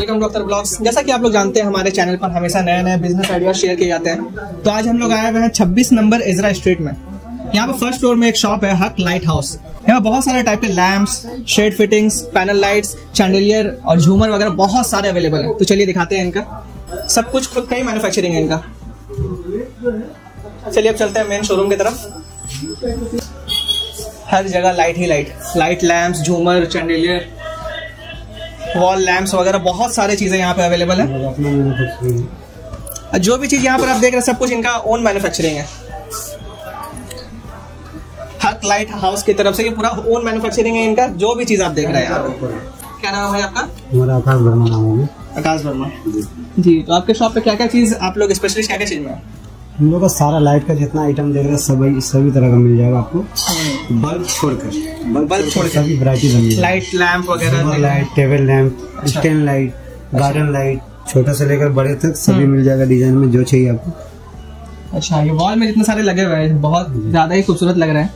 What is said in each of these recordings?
Welcome doctor blogs. जैसा कि आप लोग जानते हैं, हमारे चैनल पर हमेशा नए नए बिज़नेस आइडिया शेयर किए जाते हैं। तो आज हम लोग आए हुए हैं 26 नंबर इजरा स्ट्रीट में। यहाँ पे फ़र्स्ट फ्लोर में एक शॉप है हक लाइट हाउस यहाँ बहुत सारे टाइप के lamps shade fittings panel lights chandelier और झूमर वगैरह बहुत सारे अवेलेबल है। तो चलिए दिखाते हैं इनका। सब कुछ खुद का ही मैन्युफैक्चरिंग है इनका। चलिए अब चलते हैं मेन शोरूम की तरफ़। हर जगह लाइट ही लाइट लाइट लैम्प्स झूमर चैंडलियर वॉल लैम्प्स वगैरह बहुत सारे चीज़ें यहाँ पे अवेलेबल है। जो भी चीज़ यहाँ पर आप देख रहे हैं सब कुछ इनका ओन मैन्युफैक्चरिंग है। हक लाइट हाउस की तरफ़ से ये पूरा ओन मैन्युफैक्चरिंग है इनका जो भी चीज़ आप देख रहे हैं यहाँ पे। क्या नाम है आपका? हमारा आकाश वर्मा नाम होगा आकाश वर्मा। जी। तो आपके शॉप पे क्या क्या चीज़ आप लोग स्पेशलिस्ट क्या क्या चीज़ में है? हम लोग का सारा लाइट का जितना आइटम देख रहे हैं सभी सभी तरह का मिल जाएगा आपको। बल्ब छोड़कर। बल्ब छोड़कर। सभी वराइटी मिल लाइट लैम्प वगैरह लाइट टेबल लैंप अच्छा। स्टैंड लाइट गार्डन लाइट छोटा से लेकर बड़े तक सभी मिल जाएगा डिज़ाइन में जो चाहिए आपको। अच्छा ये वॉल में जितने सारे लगे हुए हैं बहुत ज़्यादा ही खूबसूरत लग रहा हैं।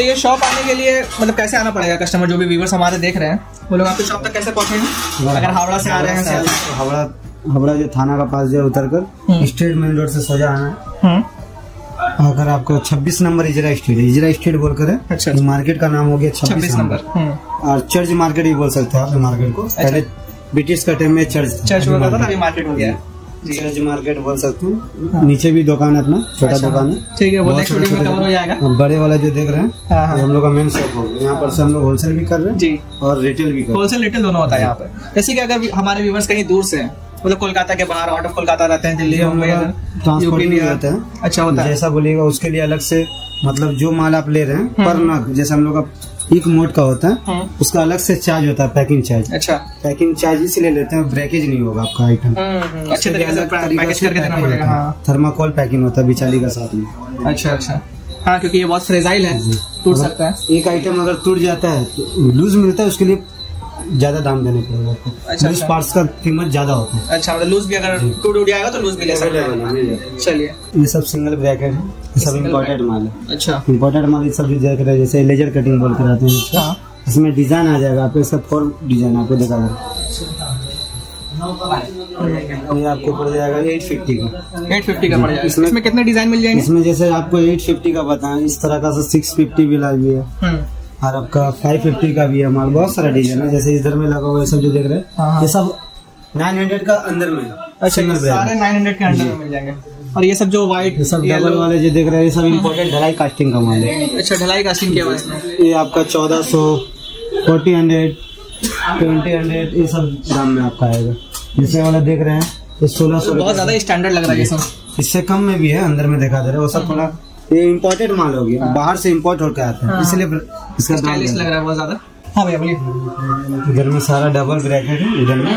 तो ये शॉप आने के लिए मतलब कैसे आना पड़ेगा? कस्टमर जो भी व्यूवर्स हमारे देख रहे हैं वो लोग आपके शॉप तक कैसे पहुँचेंगे अगर हावड़ा से आ रहे हैं हावड़ा हावड़ा जो थाना का पास जो उतर कर हम्म। स्ट्रेट मेन रोड से सोजा आना है। हम्म, अगर आपको 26 नंबर इजरा स्ट्रीट है इजरा स्ट्रीट बोलकर है अच्छा मार्केट का नाम हो गया 26 छब्बीस नंबर। हम्म, और चर्च मार्केट भी बोल सकते हैं आप मार्केट को। पहले ब्रिटिश का टाइम में चर्च। चर्च बोला था अभी मार्केट हो गया। है मार्केट बोल सकते हैं। नीचे भी दुकान है अपना छोटा अच्छा। दुकान है। ठीक है वो नेक्स्ट वीडियो में कवर हो जाएगा। बड़े वाला जो देख रहे हैं हाँ हाँ। हम लोग का मेन शॉप हो यहाँ पर से हम लोग होलसेल भी कर रहे हैं जी। और रिटेल भी होलसेल रिटेल दोनों होता है यहाँ पे जैसे कि अगर हमारे व्यूवर्स कहीं दूर से हैं मतलब कोलकाता के बाहर आउट ऑफ़ कोलकाता रहते हैं दिल्ली मुंबई ट्रांसपोर्ट भी रहता है। अच्छा होता है। जैसा बोलिएगा उसके लिए अलग से मतलब जो माल आप ले रहे हैं पर नग जैसे हम लोग का एक मोड का होता है हम्म, उसका अलग से चार्ज होता है पैकिंग चार्ज अच्छा। पैकिंग चार्ज इसलिए लेते हैं ब्रेकेज नहीं होगा आपका आइटम हम्म, हम्म, अच्छे तरीके से पैकेज करके देना पड़ेगा हाँ। थर्माकोल पैकिंग होता है बिचाली का साथ में। अच्छा अच्छा। हाँ क्योंकि ये बहुत फ्रेजाइल है टूट सकता है। एक आइटम अगर टूट जाता है तो लूज मिलता है उसके लिए ज़्यादा दाम देने पड़ेगा आपको। अच्छा, लूज अच्छा। पार्ट्स का कीमत ज़्यादा होता है। अच्छा मतलब लूज भी अगर टूट उठ जाएगा तो लूज भी ले सकते हैं। चलिए। ये सब सिंगल ब्रैकेट है। सब इम्पोर्टेड माल है। अच्छा। इम्पोर्टेड माल ये सब जो देख रहे हैं जैसे लेजर कटिंग बोल के रहते हैं। इसमें डिज़ाइन आ जाएगा आपको इसका फोर डिज़ाइन आपको दिखा ये आपको पड़ जाएगा एट फिफ्टी का। एट फिफ्टी का पड़ जाएगा। इसमें- इसमें कितने डिज़ाइन मिल जाएँगे? इसमें जैसे आपको एट फिफ्टी का बताएँ इस तरह का सिक्स फिफ्टी भी ला भी है। हम्म, और आपका फाइव फिफ्टी का भी है माल बहुत सारा डिज़ाइन है। जैसे इधर में लगा हुआ है सब जो देख रहे हाँ, हाँ। ये सब नाइन हंड्रेड का अंदर में है। अच्छा ये सारे नाइन हंड्रेड के अंदर में मिल जाएँगे। और ये सब जो व्हाइट सब डबल वाले जो देख रहे हैं ये सब इम्पोर्टेड ढलाई कास्टिंग का माल है अच्छा ढलाई कास्टिंग किया है। ये आपका चौदह सौ फोर्टी हंड्रेड ट्वेंटी हंड्रेड ये सब दाम में आपका आएगा। जैसे वाला देख रहे हैं ये सोलह सौ बहुत ज़्यादा स्टैंडर्ड लग रहा है ये सब। इससे कम में भी है अंदर में दिखा दे रहे हैं वो सब थोड़ा ये इम्पोर्टेड माल हो गया बाहर से इम्पोर्ट होकर आता है हाँ। इसलिए इसका लग रहा है बहुत ज़्यादा। हाँ भैया बोलिए। इधर में सारा डबल ब्रैकेट है इधर में।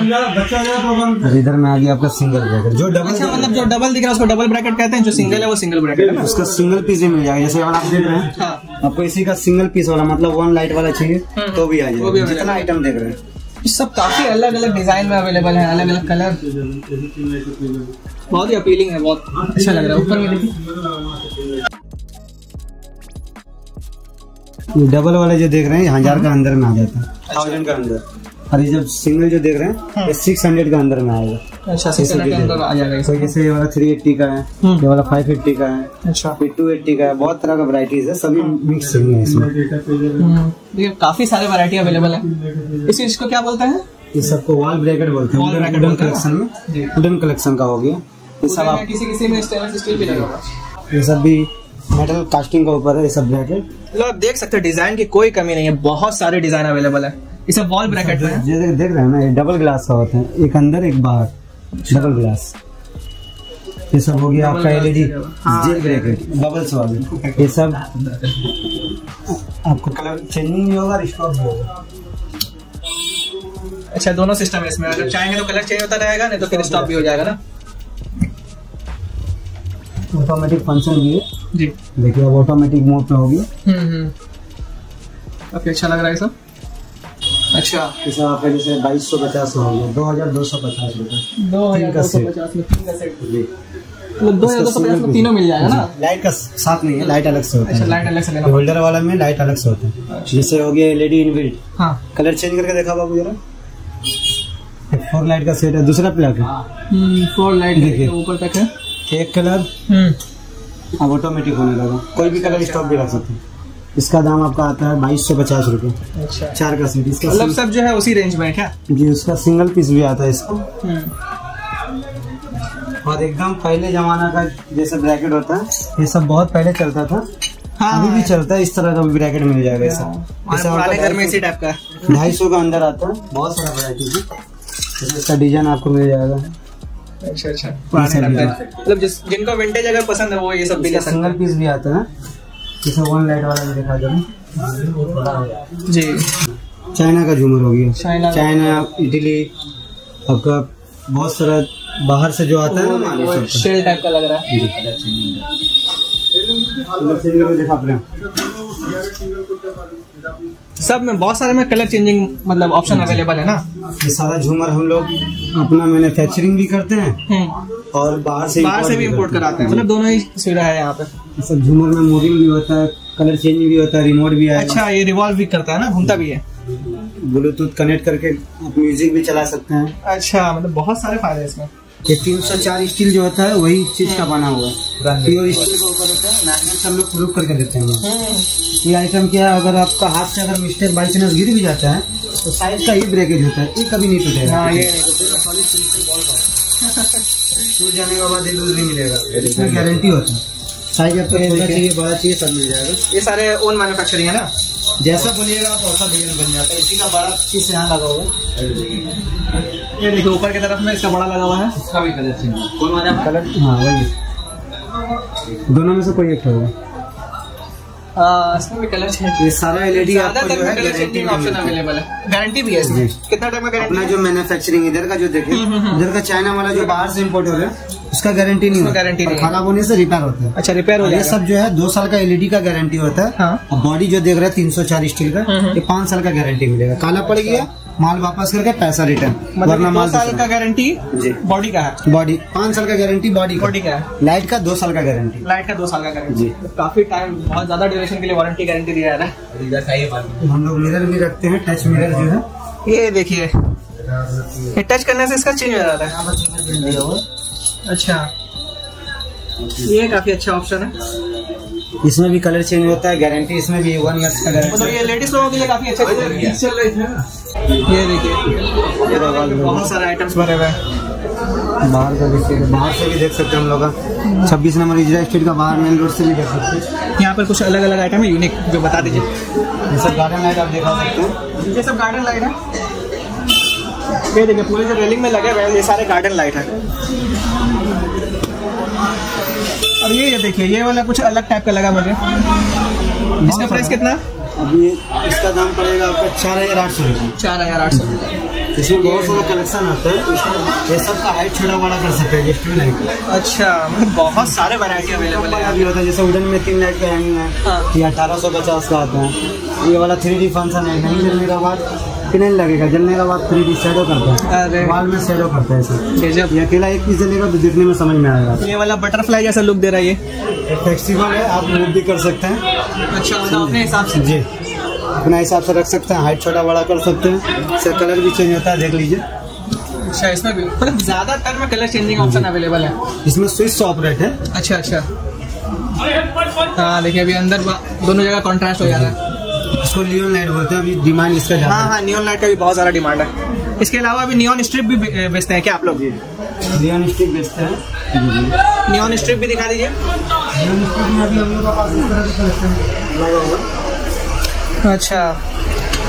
और इधर में आ गया आपका सिंगल ब्रैकेट जो डबल अच्छा मतलब जो डबल दिख रहा है उसको डबल ब्रैकेट कहते हैं जो सिंगल है वो सिंगल ब्रैकेट है उसका सिंगल पीस ही मिल जाएगा जैसे वाला आप देख रहे हैं। हाँ। आपको इसी का सिंगल पीस वाला मतलब वन लाइट वाला चाहिए तो भी आ जाएगा। जितना आइटम देख रहे हैं। सब काफ़ी अलग अलग डिज़ाइन में अवेलेबल है अलग अलग कलर बहुत ही अपीलिंग है बहुत अच्छा लग रहा है ऊपर में देखिए। ये डबल वाले जो देख रहे हैं हज़ार का अंदर में आ जाता है। थाउज़ेंड का अंदर। और ये जब सिंगल जो देख रहे हैं ये सिक्स हंड्रेड का अंदर में आएगा। अच्छा सिक्स हंड्रेड अंदर आ जाएगा तो जैसे ये वाला थ्री एट्टी का है। ये वाला फाइव फिफ्टी का है अच्छा। फिर टू एट्टी का है बहुत तरह का वराइटीज है सभी मिक्स है इसमें। हम्म, देखिए काफ़ी सारे वैरायटी अवेलेबल है। इस चीज़ को क्या बोलते हैं? ये सबको वॉल ब्रैकेट बोलते हैं। वुडन कलेक्शन में। वुडन कलेक्शन का हो गया। ये सब आप किसी किसी में स्टेनलेस स्टील भी लगा हुआ है। ये सब भी मेटल कास्टिंग का ऊपर है ये सब ब्रैकेट लोग आप देख सकते हैं डिज़ाइन की कोई कमी नहीं है बहुत सारे डिज़ाइन अवेलेबल है। ये सब वॉल ब्रैकेट में है। देख देख रहे हैं ना ये डबल ग्लास का होता है। एक अंदर एक बाहर। डबल ग्लास ये सब हो गया आपका एलईडी जेल ब्रैकेट बबल्स वाले। ये सब आपको कलर चेंजिंग भी होगा रिस्टोर भी होगा। अच्छा दोनों सिस्टम है इसमें। अगर चाहेंगे तो कलर चेंज होता रहेगा नहीं तो फिर स्टॉप भी हो जाएगा ना। ऑटोमेटिक फ़ंक्शन भी है। जी। देखिए अब ऑटोमेटिक मोड पे हो गया हम्म हम्म। काफ़ी अच्छा लग रहा है सब। अच्छा। सब आपका जैसे बाईस सौ पचास हो गया दो हज़ार दो सौ पचास रुपये दो हज़ार दो सौ पचास में तीन का सेट मतलब दो हज़ार दो सौ पचास में तीनों मिल जाएगा ना? लाइट का साथ नहीं है लाइट अलग से होता अच्छा है लाइट अलग से लेना। होल्डर वाला में लाइट अलग से होता है। जैसे हो गया एलईडी इनबिल्ट हाँ। कलर चेंज करके देखा बाबू जरा। फोर लाइट का सेट है दूसरा प्लग है। फोर लाइट देखिए। ऊपर तक है। एक कलर? हम्म। अब ऑटोमेटिक होने लगा। कोई भी कलर स्टॉक भी रख सकते हैं। इसका दाम आपका आता है बाईस सौ पचास रूपए। अच्छा। चार का सेट इसका मतलब सब जो है उसी रेंज में क्या? जी उसका सिंगल पीस भी आता है इसका। हम्म। और एकदम पहले जमाना का जैसे ब्रैकेट होता है ये सब बहुत पहले चलता था। हाँ। अभी भी चलता है इस तरह का ब्रैकेट मिल जाएगा ऐसा। हमारे घर में इसी टाइप का। ढाई सौ का अंदर आता है बहुत सारा वैरायटी इसका डिज़ाइन आपको मिल जाएगा। अच्छा अच्छा। मतलब जिस जिनको विंटेज अगर पसंद है वो ये सब भी ले सकते सिंगल पीस भी आता है जैसे वन लाइट वाला भी दिखा दो जी। चाइना का झूमर हो गया। चाइना चाइना इटली आपका बहुत सारा बाहर से जो आता है ना शेल टाइप का लग रहा है। सब में बहुत सारे में कलर चेंजिंग मतलब ऑप्शन अवेलेबल है ना? ये सारा झूमर हम लोग अपना मैन्युफैक्चरिंग भी करते हैं हम्म। और बाहर से बाहर से भी इम्पोर्ट कराते हैं। मतलब दोनों ही सुविधा है यहाँ पे। सब झूमर में मूविंग भी होता है कलर चेंज भी होता है रिमोट भी है अच्छा ये रिवॉल्व भी करता है ना घूमता भी है। ब्लूटूथ कनेक्ट करके म्यूज़िक भी चला सकते हैं। अच्छा मतलब बहुत सारे फ़ायदे हैं इसमें। ये तीन सौ चार स्टील जो होता है वही चीज़ का बना हुआ है। प्योर स्टील का ऊपर होता है मैग्नेट से हम लोग प्रूफ करके देते हैं। ये आइटम क्या है अगर आपका हाथ से अगर मिस्टेक बाई चांस गिर भी जाता है तो साइड का ही ब्रेकेज होता है ये कभी नहीं टूटेगा। हाँ ये टूट जाने के बाद ये नहीं मिलेगा। इसमें गारंटी होता है। साइज़ आपको छोटा चाहिए बड़ा चाहिए सब मिल जाएगा। ये सारे ओन मैन्युफैक्चरिंग है ना? जैसा बोलिएगा आप वैसा डिज़ाइन बन जाता है। इसी का बड़ा चीज़ यहाँ लगा हुआ है। ये देखो ऊपर की तरफ़ में इसका बड़ा लगा हुआ है। इसका भी कलर चेंज कौन वाला? कलर हाँ वही। दोनों में से कोई एक होगा। इसमें भी कलर चेंज ये सारा एलईडी आपको जो है colour guarantee changing option available है। गारंटी भी है इसमें। कितना टाइम का अपना गारंटी जो मैन्युफैक्चरिंग इधर का जो देखे इधर का चाइना वाला जो बाहर से इम्पोर्ट हो रहा है उसका गारंटी नहीं होता। guarantee नहीं खराब होने से रिपेयर होता है। अच्छा रिपेयर हो ये सब जो है दो साल का एलईडी का गारंटी होता है। हाँ। और बॉडी जो देख रहे हैं तीन सौ चार स्टील का हम्म, हम्म। ये पाँच साल का गारंटी मिलेगा। काला पड़ गया माल वापस करके पैसा रिटर्न मतलब वरना दो माल साल का गारंटी जी। बॉडी का है। बॉडी पाँच साल का गारंटी बॉडी का। बॉडी का है। लाइट का दो साल का गारंटी लाइट का दो साल का गारंटी जी। काफ़ी टाइम बहुत ज़्यादा ड्यूरेशन के लिए वारंटी गारंटी दिया जा रहा है। हम लोग मिरर भी रखते हैं टच मिरर जो है। ये देखिए ये टच करने से इसका चेंज हो जाता है। अच्छा। ये काफ़ी अच्छा ऑप्शन है। इसमें भी कलर चेंज होता है गारंटी इसमें भी वन ईयर्स का मतलब ये लेडीज़ लोगों के लिए काफ़ी अच्छा चल रही है। ये देखिए। बहुत सारे आइटम्स भरे हुए हैं। बाहर का देखिए। बाहर से भी देख सकते हैं हम लोग छब्बीस नंबर इजरा स्ट्रीट का बाहर मेन रोड से भी देख सकते हैं। यहाँ पर कुछ अलग अलग आइटम है यूनिक जो बता दीजिए। ये सब गार्डन लाइट आप दिखा सकते हैं। ये सब गार्डन लाइट है। ये देखिए पूरे जो रेलिंग में लगे हुए हैं ये सारे गार्डन लाइट है। और ये ये देखिए ये वाला कुछ अलग टाइप का लगा मुझे। इसका प्राइस कितना? अभी इसका दाम पड़ेगा आपका चार हज़ार आठ सौ चार हज़ार आठ सौ इसमें बहुत सारा कलेक्शन आता है ये सब का हाइट छोटा बड़ा कर सकते हैं जिस लाइट अच्छा मतलब बहुत सारे वैरायटी अवेलेबल है। अभी होता है जैसे वुडन में तीन लाइट का हैंगिंग है? हाँ। ये अठारह सौ पचास का आता है। ये वाला थ्री डी फ़ंक्शन है नहीं जलने के बाद नहीं लगेगा जलने के बाद थ्री डी शेडो करता है। वाल में शेडो करता है सर ये अकेला एक पीस जलेगा तो दिखने में समझ में आएगा। ये वाला बटरफ्लाई जैसा लुक दे रहा है ये। फ्लेक्सिबल है आप मूव भी कर सकते हैं। अच्छा मतलब अपने हिसाब से। जी। अपना हिसाब से रख सकते हैं हाइट छोटा बड़ा कर सकते हैं। इसका कलर भी चेंज होता है देख लीजिए। अच्छा इसमें भी मतलब ज़्यादातर में कलर चेंजिंग ऑप्शन अवेलेबल है। इसमें स्विच ऑपरेट है। अच्छा अच्छा। हाँ देखिए अभी अंदर दोनों जगह कॉन्ट्रास्ट हो जा रहा है। इसको लियोन लाइट बोलते हैं अभी डिमांड इसका ज़्यादा है हाँ। नियॉन लाइट का भी बहुत सारा डिमांड है। इसके अलावा अभी नियॉन स्ट्रिप भी बेचते हैं क्या आप लोग? लियोन स्टिक बेचते हैं। नियॉन स्ट्रिप भी दिखा दीजिए। लियोन स्टिक में अभी हम लोग के पास इस तरह के अच्छा।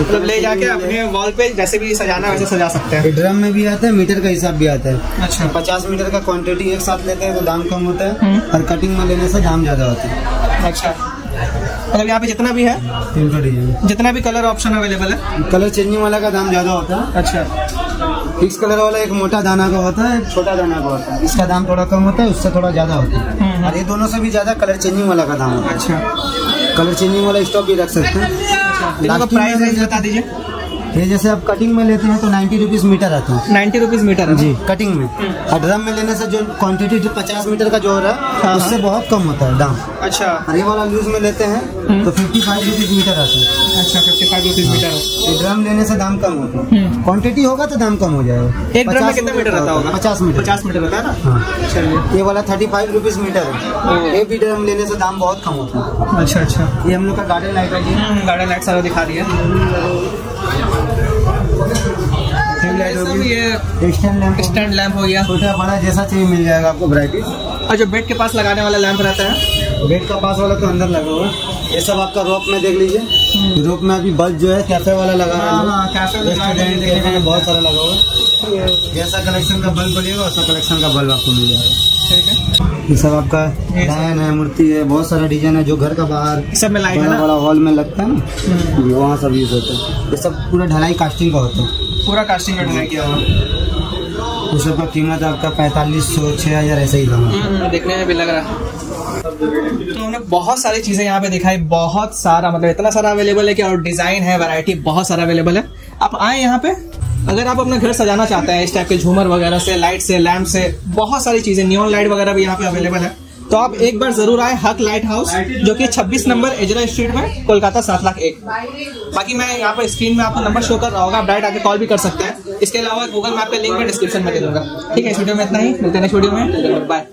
मतलब ले जाके अपने वॉल पे जैसे भी सजाना वैसे सजा सकते हैं। ड्रम में भी आता है मीटर का हिसाब भी आता है। अच्छा। पचास मीटर का क्वांटिटी एक साथ लेते हैं तो दाम कम होता है। हम्म। और कटिंग में लेने से दाम ज़्यादा होता है। अच्छा। मतलब यहाँ पे जितना भी है तीन सौ डिज़ाइन। जितना भी कलर ऑप्शन अवेलेबल है। कलर चेंजिंग वाला का दाम ज़्यादा होता है। अच्छा। फिक्स कलर वाला एक मोटा दाना का होता है एक छोटा दाना का होता है। इसका दाम थोड़ा कम होता है उससे थोड़ा ज़्यादा होता है। हम्म, और ये दोनों से भी ज़्यादा कलर चेंजिंग वाला का दाम होता है। अच्छा। कलर चेंजिंग वाला स्टॉक भी रख सकते हैं। इनका प्राइस रेंज बता दीजिए। ये जैसे आप कटिंग में लेते हैं तो नाइन्टी रुपीज़ मीटर आता है। नाइन्टी रुपीज़ मीटर जी कटिंग में। और ड्रम में लेने से जो क्वांटिटी जो पचास मीटर का जो हो रहा है हाँ, उससे बहुत कम होता है दाम अच्छा। और ये वाला लूज में लेते हैं तो फिफ्टी फाइव रुपीज़ मीटर आता है। अच्छा फिफ्टी फाइव रुपीज़ मीटर ये ड्रम लेने से दाम कम होता है। क्वांटिटी होगा तो दाम कम हो जाएगा। एक ड्रम में कितना मीटर रहता होगा? पचास मीटर पचास मीटर रहता है ना? हाँ। ये वाला थर्टी फाइव रुपीज़ मीटर है एक भी ड्रम लेने से दाम बहुत कम होता है। अच्छा अच्छा। ये हम लोग का गार्डन लाइट है जी। गार्डन लाइट सारा दिखा रही है। स्टैंड लैंप हो गया। छोटा बड़ा जैसा चाहिए मिल जाएगा आपको वैरायटी और जो बेड के पास लगाने वाला लैंप रहता है? बेड का पास वाला तो अंदर लगा हुआ है। ये सब आपका रोप में देख लीजिए। रोप में अभी बल्ब जो है कैफ़े वाला लगा हुआ है। हाँ, है, बहुत सारा लगा हुआ है। जैसा कलेक्शन का बल्ब बोलिएगा वैसा कलेक्शन का बल्ब आपको मिल जाएगा। ठीक है। ये सब आपका डायन है मूर्ति है बहुत सारा डिज़ाइन है जो घर का बाहर सब में लाइट है बड़ा हॉल में लगता है ना वहाँ सब यूज़ होता है। ये सब पूरा ढलाई कास्टिंग का होता है। पूरा कास्टिंग का डिज़ाइन किया हुआ ये सब का कीमत आपका पैंतालीस सौ छः हज़ार ऐसा ही था। हम्म, देखने में भी लग रहा है। तो हमने बहुत सारी चीज़ें यहाँ पे दिखाई बहुत सारा मतलब इतना सारा अवेलेबल है कि और डिज़ाइन है वैरायटी बहुत सारा अवेलेबल है। आप आए यहाँ पे अगर आप अपना घर सजाना चाहते हैं इस टाइप के झूमर वगैरह से लाइट से लैम्प से बहुत सारी चीज़ें न्यून लाइट वगैरह भी यहाँ पे अवेलेबल है। तो आप एक बार ज़रूर आए हक लाइट हाउस, जो कि 26 नंबर एजरा स्ट्रीट में, कोलकाता सात लाख एक। बाकी मैं यहाँ पर स्क्रीन में आपको नंबर शो कर रहा होगा, आप डायरेक्ट आके कॉल भी कर सकते हैं। इसके अलावा गूगल मैप का लिंक मैं डिस्क्रिप्शन में दे दूँगा। ठीक है, इस वीडियो में इतना ही, मिलते हैं नेक्स्ट वीडियो में। बाय